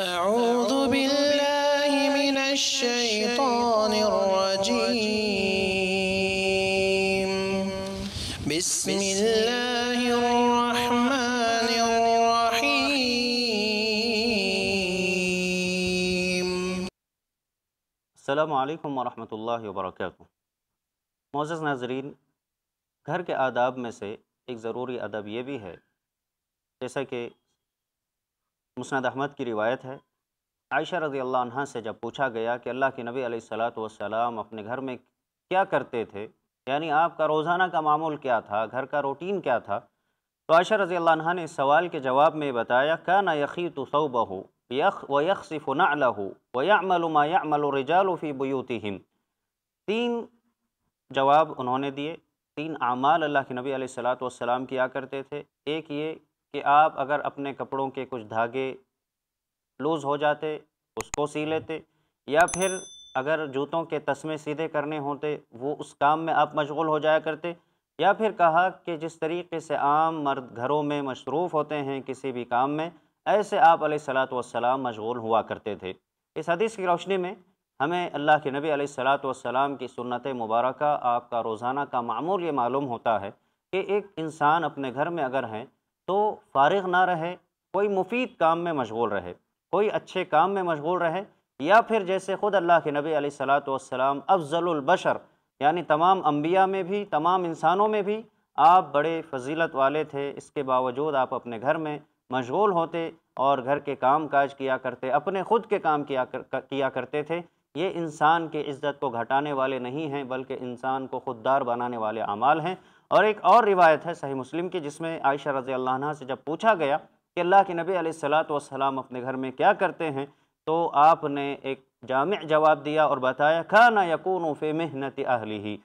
أعوذ بالله من الشيطان الرجيم. بسم الله الرحمن الرحيم. السلام علیکم ورحمۃ اللہ وبرکاتہ معزز ناظرین گھر کے آداب میں سے ایک ضروری ادب یہ بھی ہے جیسا کہ مسند احمد کی روایت ہے۔ عائشہ رضی اللہ عنہ سے جب پوچھا گیا کہ اللہ کے نبی علیہ الصلاۃ والسلام اپنے گھر میں کیا کرتے تھے یعنی آپ کا روزانہ کا معمول کیا تھا، گھر کا روٹین کیا تھا؟ تو عائشہ رضی اللہ عنہ نے اس سوال کے جواب میں بتایا کیا نہ یقیت صوبہ یخ و یکصف نعلہ و یعمل ما یعمل الرجال فی بیوتہم تین جواب انہوں نے دیے۔ تین اعمال اللہ کے نبی علیہ الصلاۃ والسلام کیا کرتے تھے۔ ایک یہ کہ آپ اگر اپنے کپڑوں کے کچھ دھاگے لوز ہو جاتے، اس کو سی لیتے، یا پھر اگر جوتوں کے تسمے سیدھے کرنے ہوتے، وہ اس کام میں آپ مشغول ہو جایا کرتے، یا پھر کہا کہ جس طریقے سے عام مرد گھروں میں مصروف ہوتے ہیں کسی بھی کام میں، ایسے آپ علیہ الصلاۃ والسلام مشغول ہوا کرتے تھے۔ اس حدیث کی روشنی میں ہمیں اللہ کے نبی علیہ الصلاۃ والسلام کی سنت مبارکہ، آپ کا روزانہ کا معمول یہ معلوم ہوتا ہے کہ ایک انسان اپنے گھر میں اگر ہیں تو فارغ نہ رہے، کوئی مفید کام میں مشغول رہے، کوئی اچھے کام میں مشغول رہے، یا پھر جیسے خود اللہ کے نبی علیہ الصلاۃ والسلام افضل البشر یعنی تمام انبیاء میں بھی، تمام انسانوں میں بھی آپ بڑے فضیلت والے تھے، اس کے باوجود آپ اپنے گھر میں مشغول ہوتے اور گھر کے کام کاج کیا کرتے، اپنے خود کے کام کیا کیا کرتے تھے یہ انسان کی عزت کو گھٹانے والے نہیں ہیں، بلکہ انسان کو خوددار بنانے والے اعمال ہیں۔ اور ایک اور روایت ہے صحیح مسلم کی، جس میں عائشہ رضی اللہ عنہ سے جب پوچھا گیا کہ اللہ کے نبی علیہ الصلاۃ والسلام اپنے گھر میں کیا کرتے ہیں، تو آپ نے ایک جامع جواب دیا اور بتایا کھانا یقون فی محنت اہلی ہی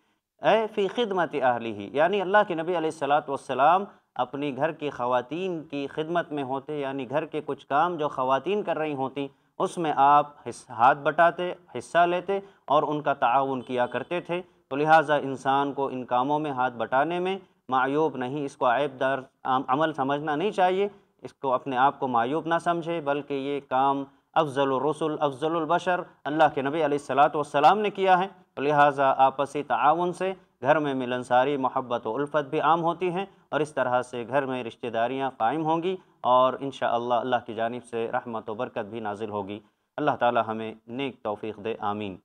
اے فی خدمت اہلی ہی یعنی اللہ کے نبی علیہ الصلاۃ والسلام اپنی گھر کی خواتین کی خدمت میں ہوتے یعنی گھر کے کچھ کام جو خواتین کر رہی ہوتی، اس میں آپ ہاتھ بٹاتے، حصہ لیتے اور ان کا تعاون کیا کرتے تھے۔ تو لہٰذا انسان کو ان کاموں میں ہاتھ بٹانے میں معیوب نہیں، اس کو عیب دار عمل سمجھنا نہیں چاہیے۔ اس کو اپنے آپ کو معیوب نہ سمجھے، بلکہ یہ کام افضل الرسل، افضل البشر اللہ کے نبی علیہ الصلاۃ والسلام نے کیا ہے۔ تو لہٰذا آپسی تعاون سے گھر میں ملنساری محبت و الفت بھی عام ہوتی ہیں اور اس طرح سے گھر میں رشتہ داریاں قائم ہوں گی اور انشاءاللہ اللہ کی جانب سے رحمت و برکت بھی نازل ہوگی۔ اللہ تعالی ہمیں نیک توفیق دے، آمین۔